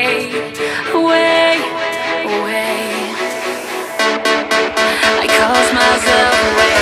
away, away, away. I cause myself away.